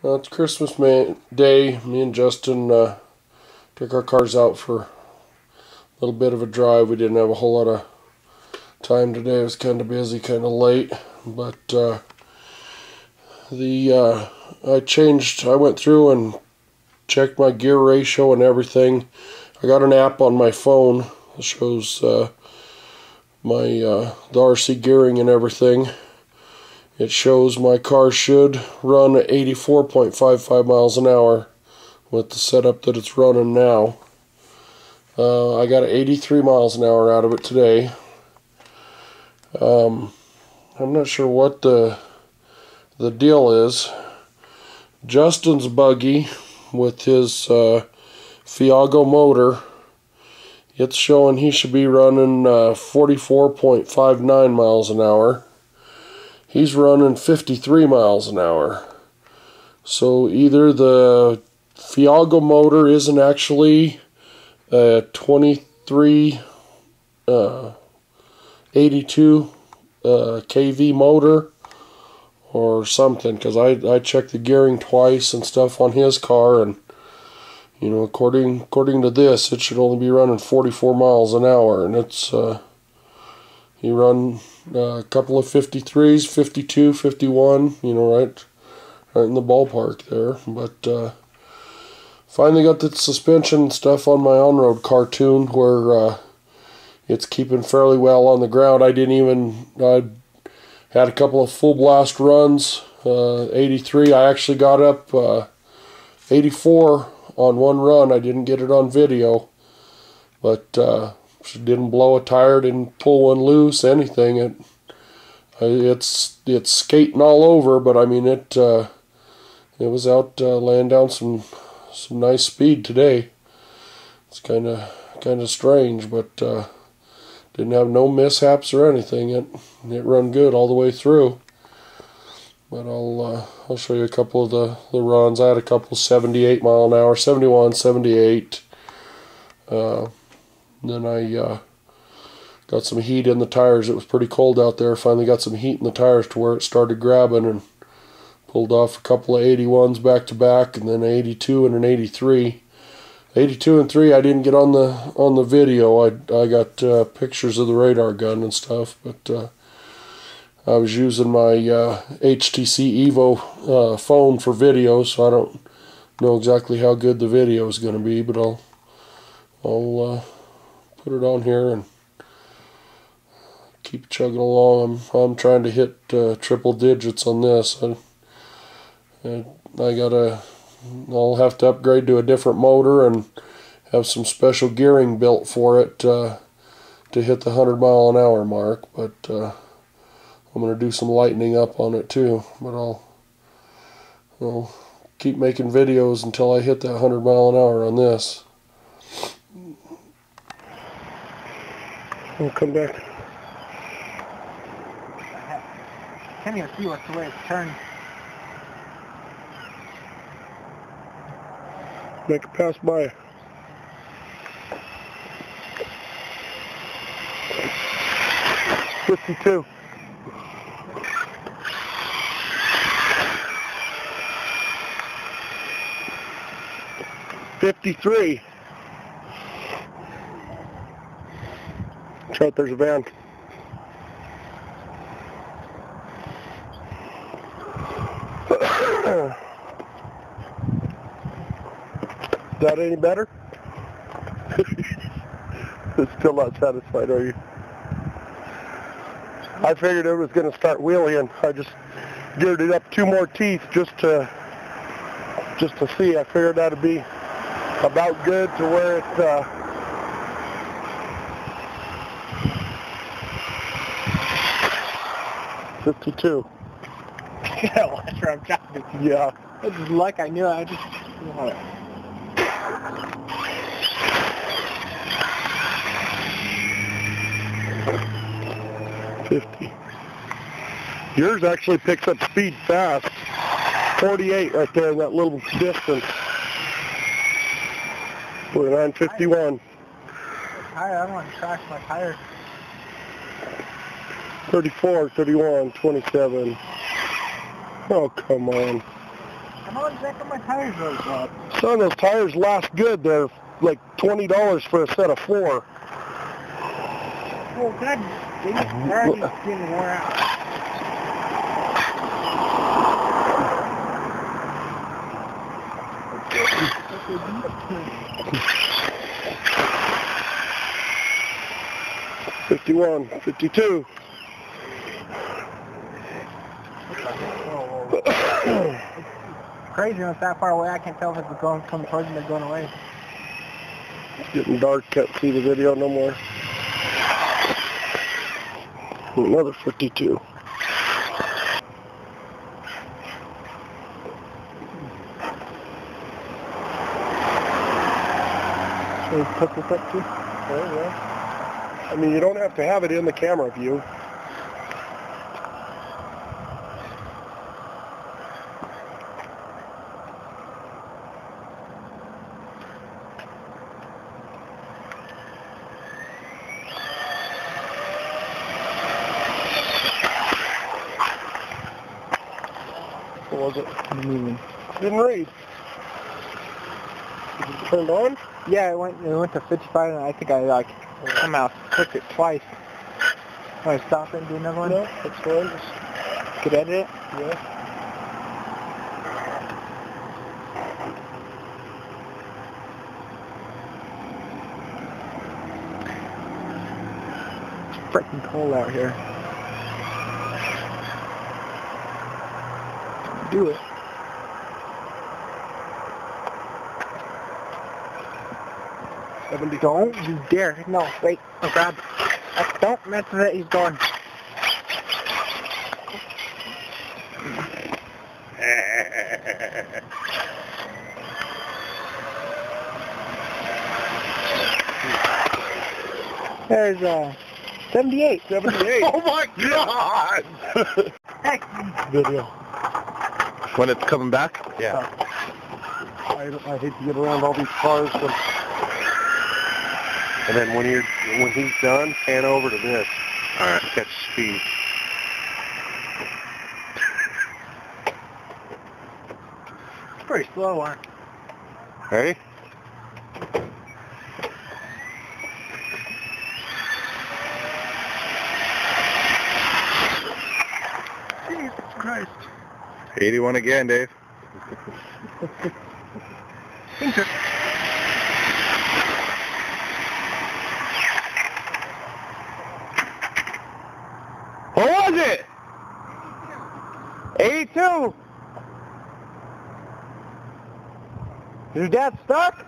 Well, it's Christmas Day. Me and Justin uh, took our cars out for a little bit of a drive. We didn't have a whole lot of time today. It was kind of busy, kind of late. But uh, the uh, I changed. I went through and checked my gear ratio and everything. I got an app on my phone that shows uh, my uh, the RC gearing and everything. It shows my car should run at 84.55 miles an hour with the setup that it's running now. Uh, I got 83 miles an hour out of it today. Um, I'm not sure what the the deal is. Justin's buggy with his uh, Feigao motor, it's showing he should be running uh, 44.59 miles an hour he's running 53 miles an hour. So either the Feigao motor isn't actually a 23 uh, 82 uh, kV motor or something because I, I checked the gearing twice and stuff on his car and you know according according to this it should only be running 44 miles an hour and it's uh, he run uh, a couple of 53s, 52, 51, you know, right, right in the ballpark there. But uh, finally got the suspension stuff on my on-road cartoon where uh, it's keeping fairly well on the ground. I didn't even, I had a couple of full blast runs. Uh, 83, I actually got up uh, 84 on one run. I didn't get it on video, but uh, she didn't blow a tire, didn't pull one loose, anything. It it's it's skating all over, but I mean it uh, it was out uh, laying down some some nice speed today. It's kind of kind of strange, but uh, didn't have no mishaps or anything. It it run good all the way through. But I'll uh, I'll show you a couple of the, the runs. I had a couple 78 mile an hour, 71, 78. Uh, then I uh, got some heat in the tires. It was pretty cold out there. Finally got some heat in the tires to where it started grabbing and pulled off a couple of 81s back to back and then an 82 and an 83. 82 and 3 I didn't get on the on the video. I I got uh, pictures of the radar gun and stuff, but uh, I was using my uh, HTC Evo uh, phone for video, so I don't know exactly how good the video is going to be, but I'll I'll uh, put it on here and keep chugging along. I'm I'm trying to hit uh, triple digits on this. I, I, I gotta I'll have to upgrade to a different motor and have some special gearing built for it uh, to hit the 100 mile an hour mark. But uh, I'm gonna do some lightening up on it too. But I'll I'll keep making videos until I hit that 100 mile an hour on this. I'll come back. I can't even see what's the way it's turned. Make it pass by. Fifty-two. Fifty-three. Trout, there's a van. Is that any better? Still not satisfied, are you? I figured it was going to start wheeling. I just geared it up two more teeth just to just to see. I figured that'd be about good to where it uh, Fifty-two. yeah, watch where I'm driving. Yeah. This is luck. I knew it. I just. Fifty. Yours actually picks up speed fast. Forty-eight right there that little distance. Forty-nine, fifty-one. Tire. I don't want to crash my tire. 34, 31, 27. Oh, come on. Come on, exactly my tires really bad. Son, those tires last good. They're like twenty dollars for a set of four. Well, God, they already getting wore out. Fifty-one, fifty-two. Crazy when it's that far away. I can't tell if it's going coming towards me or going away. It's getting dark. Can't see the video no more. Another fifty-two. Should we put this up too? Oh, yeah. I mean, you don't have to have it in the camera view. What was it? Moving. Didn't read. Is it turned on? Yeah, it went it went to 55, and I think I like somehow clicked it twice. Want to stop it and do another one? No, that's fine. Just, Could edit it? yeah. It's freaking cold out here. Do it. Seventy. Don't you dare. No, wait. Oh, grab. Uh, Don't mess with it. He's going. There's uh, 78. 78. Oh my god! Heck. Video. When it's coming back? Yeah. Oh. I, I hate to get around all these cars, but And then when you're when he's done, pan over to this. Alright. Catch speed. It's pretty slow, huh? Ready? Jesus Christ. 81 again, Dave. What was it? 82. Is your dad stuck?